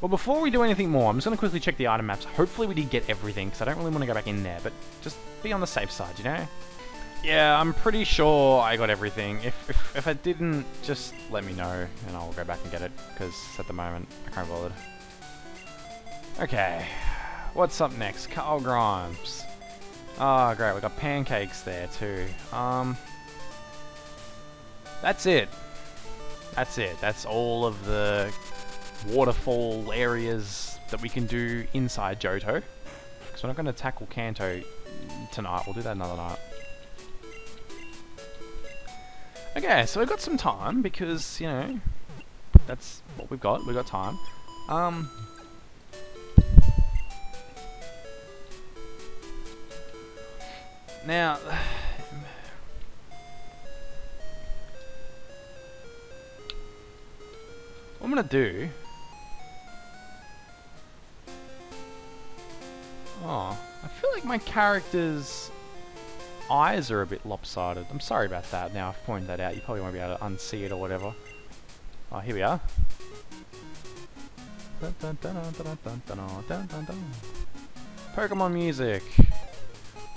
Well, before we do anything more, I'm just going to quickly check the item maps. Hopefully we did get everything, because I don't really want to go back in there, but just be on the safe side, you know? Yeah, I'm pretty sure I got everything. If, if, if I didn't, just let me know, and I'll go back and get it, because at the moment, I can't bother. Okay, what's up next? Carl Grimes. Oh, great, we got pancakes there, too. Um, That's it. That's it. That's all of the waterfall areas that we can do inside Johto. Because we're not going to tackle Kanto tonight. We'll do that another night. Okay, so we've got some time because, you know, that's what we've got. We've got time. Um, now, what I'm going to do Oh, I feel like my character's eyes are a bit lopsided. I'm sorry about that. Now I've pointed that out. You probably won't be able to unsee it or whatever. Oh, here we are. Pokemon music.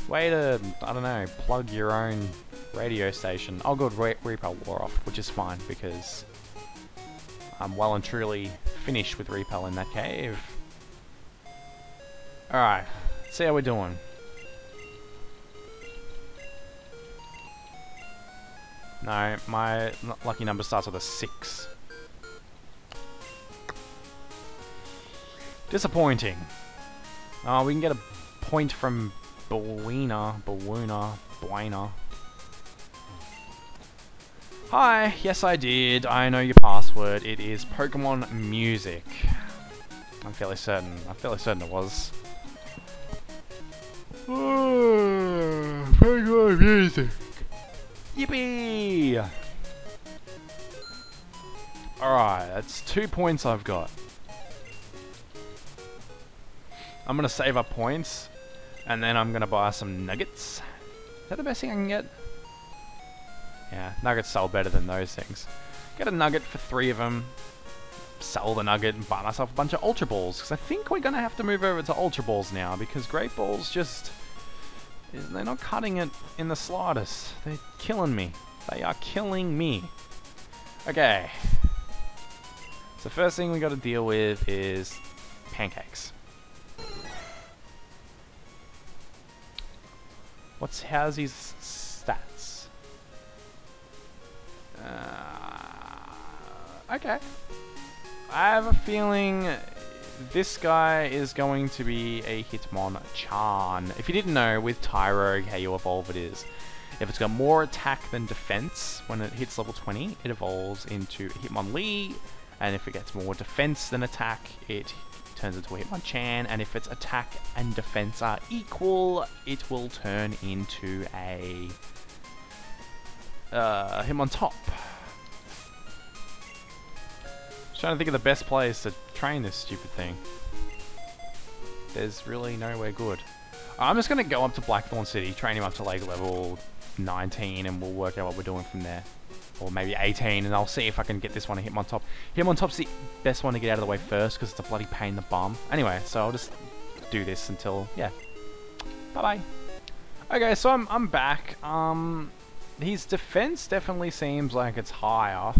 Way to, I don't know, plug your own radio station. Oh good, Re Repel wore off, which is fine because I'm well and truly finished with Repel in that cave. Alright, see how we're doing. No, my lucky number starts with a 6. Disappointing. Oh, we can get a point from Buena, Buena, Buena. Hi, yes I did. I know your password. It is Pokemon Music. I'm fairly certain. I'm fairly certain it was. Pokemon music. Yippee! Alright, that's two points I've got. I'm gonna save up points, and then I'm gonna buy some nuggets. Is that the best thing I can get? Yeah, nuggets sell better than those things. Get a nugget for three of them, sell the nugget and buy myself a bunch of Ultra Balls, because I think we're gonna have to move over to Ultra Balls now, because Great Balls just they're not cutting it in the slightest. They're killing me. They are killing me. Okay. So first thing we got to deal with is pancakes. What's how's his stats? Uh, okay. I have a feeling this guy is going to be a Hitmonchan. If you didn't know, with Tyrogue, how you evolve it is. If it's got more attack than defense, when it hits level 20, it evolves into Hitmonlee. And if it gets more defense than attack, it turns into a Hitmonchan. And if its attack and defense are equal, it will turn into a uh, Hitmontop. Trying to think of the best place to train this stupid thing. There's really nowhere good. I'm just going to go up to Blackthorn City, train him up to like level 19, and we'll work out what we're doing from there. Or maybe 18, and I'll see if I can get this one to Hitmontop. Hit him on top's the best one to get out of the way first, because it's a bloody pain in the bum. Anyway, so I'll just do this until, yeah. Bye-bye. Okay, so I'm, I'm back. Um, his defense definitely seems like it's higher.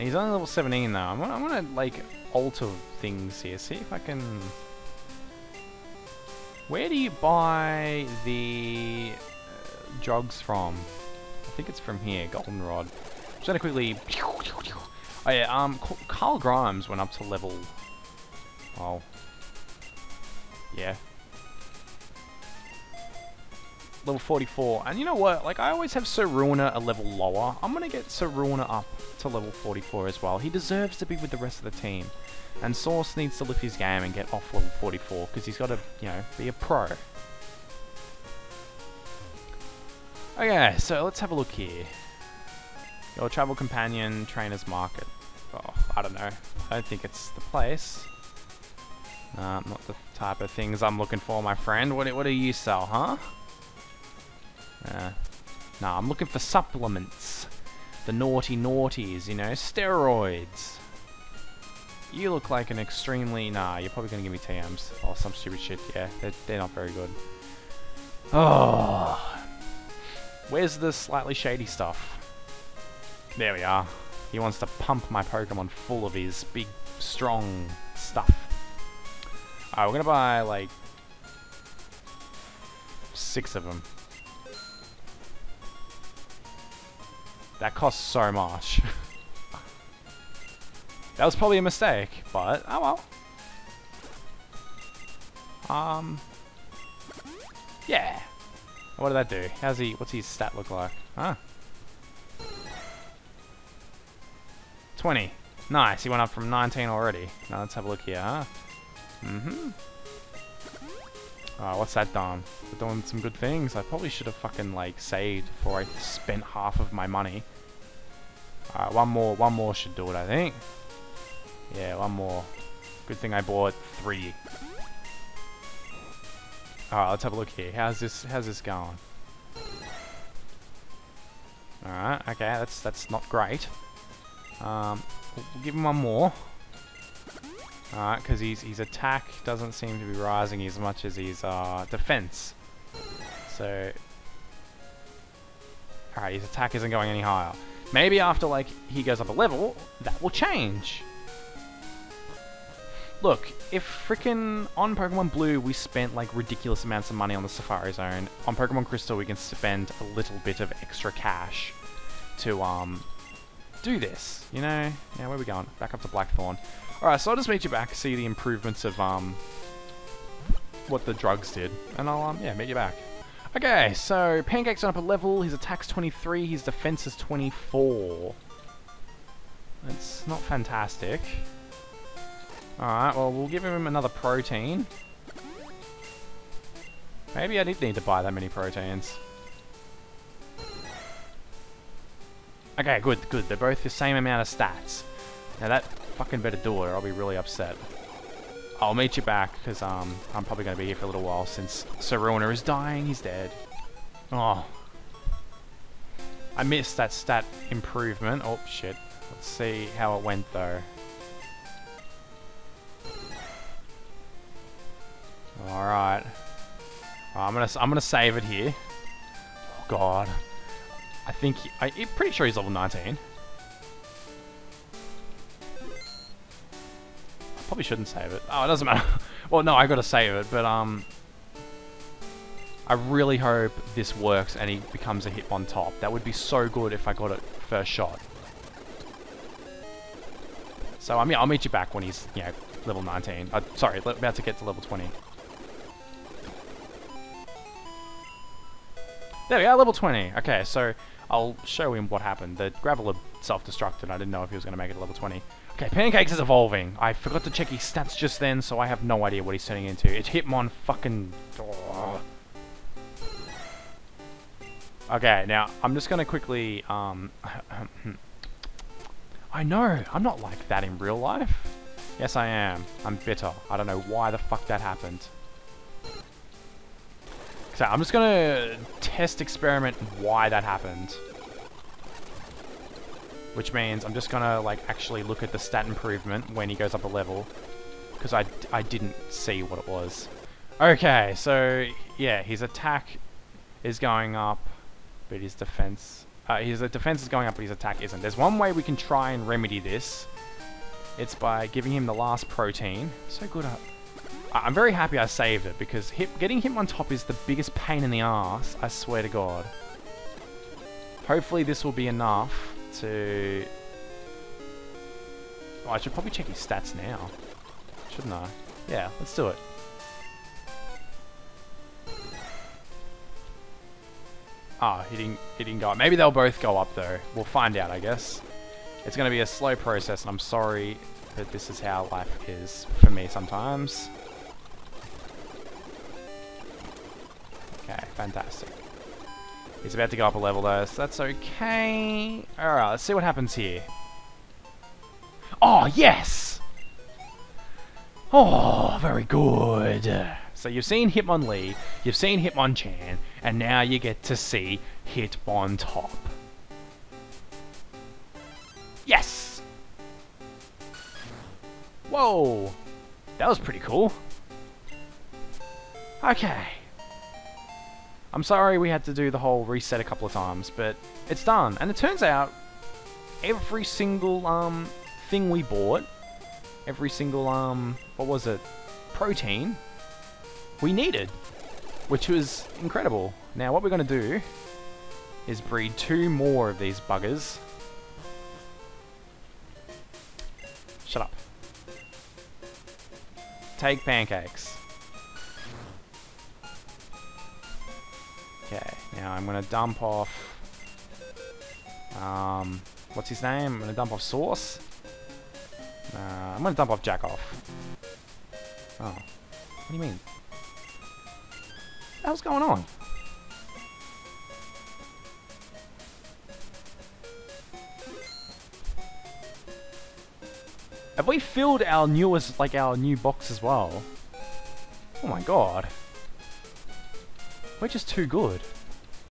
He's only level 17 though. I'm gonna, I'm gonna like alter things here. See if I can. Where do you buy the uh, jogs from? I think it's from here, Goldenrod. Just gonna quickly. Oh yeah, um, Carl Grimes went up to level. Oh. Yeah, level 44. And you know what? Like, I always have Tsareena a level lower. I'm going to get Tsareena up to level 44 as well. He deserves to be with the rest of the team. And Source needs to lift his game and get off level 44 because he's got to, you know, be a pro. Okay, so let's have a look here. Your travel companion, trainer's market. Oh, I don't know. I don't think it's the place. Uh, not the type of things I'm looking for, my friend. What, what do you sell, huh? Uh, nah, I'm looking for supplements. The naughty naughties, you know, steroids. You look like an extremely... Nah, you're probably going to give me TMs. Or some stupid shit. Yeah, they're, they're not very good. Oh. Where's the slightly shady stuff? There we are. He wants to pump my Pokemon full of his big, strong stuff. Alright, we're going to buy, like, six of them. That costs so much. that was probably a mistake, but oh well. Um, yeah. What did that do? How's he? What's his stat look like? Huh? 20. Nice. He went up from 19 already. Now let's have a look here. Huh? Mm-hmm. Oh, what's that done? We're doing some good things. I probably should have fucking like saved before I spent half of my money. Alright, one more, one more should do it, I think. Yeah, one more. Good thing I bought three. Alright, let's have a look here. How's this, how's this going? Alright, okay, that's, that's not great. Um, we'll give him one more. Alright, because his, his attack doesn't seem to be rising as much as his uh, defense. So... Alright, his attack isn't going any higher. Maybe after, like, he goes up a level, that will change. Look, if freaking on Pokemon Blue we spent, like, ridiculous amounts of money on the Safari Zone, on Pokemon Crystal we can spend a little bit of extra cash to, um, do this, you know? Yeah, where are we going? Back up to Blackthorn. Alright, so I'll just meet you back, see the improvements of, um, what the drugs did, and I'll, um, yeah, meet you back. Okay, so Pancake's on up a level, his attack's 23, his defense is 24. That's not fantastic. Alright, well, we'll give him another protein. Maybe I did need to buy that many proteins. Okay, good, good. They're both the same amount of stats. Now that fucking better do it or I'll be really upset. I'll meet you back, because um, I'm probably going to be here for a little while since Tsareena is dying. He's dead. Oh. I missed that stat improvement. Oh, shit. Let's see how it went, though. Alright. I'm gonna I'm gonna save it here. Oh god. I think he, I, am pretty sure he's level 19. Probably shouldn't save it. Oh, it doesn't matter. well, no, I gotta save it, but um... I really hope this works and he becomes a hip Hitmontop. That would be so good if I got it first shot. So, I mean, I'll meet you back when he's, you know, level 19. Uh, sorry, about to get to level 20. There we are, level 20. Okay, so I'll show him what happened. The Graveler self-destructed. I didn't know if he was going to make it to level 20. Okay, Pancakes is evolving. I forgot to check his stats just then, so I have no idea what he's turning into. It's Hitmon fucking... Okay, now, I'm just to quickly... Um, I know, I'm not like that in real life. Yes, I am. I'm bitter. I don't know why the fuck that happened. So I'm just to test experiment why that happened which means I'm just gonna like actually look at the stat improvement when he goes up a level because I, I didn't see what it was. Okay, so yeah, his attack is going up, but his defense, uh, his defense is going up, but his attack isn't. There's one way we can try and remedy this. It's by giving him the last protein. So good at. I'm very happy I saved it because hit, getting him on top is the biggest pain in the ass. I swear to God. Hopefully this will be enough to... Oh, I should probably check his stats now. Shouldn't I? Yeah, let's do it. Ah, oh, he didn't, he didn't go up. Maybe they'll both go up though. We'll find out, I guess. It's going to be a slow process, and I'm sorry that this is how life is for me sometimes. Okay, fantastic. He's about to go up a level though, so that's okay. Alright, let's see what happens here. Oh, yes! Oh, very good. So you've seen Hitmonlee, you've seen Hitmonchan, and now you get to see Hitmontop. Yes! Whoa! That was pretty cool. Okay. I'm sorry we had to do the whole reset a couple of times, but it's done. And it turns out, every single um thing we bought, every single, um, what was it, protein, we needed, which was incredible. Now what we're going to do is breed two more of these buggers. Shut up. Take pancakes. Now I'm gonna dump off. Um, what's his name? I'm gonna dump off Sauce. Uh, I'm gonna dump off Jack off. Oh, what do you mean? What the hell's going on? Have we filled our newest, like our new box as well? Oh my god. We're just too good.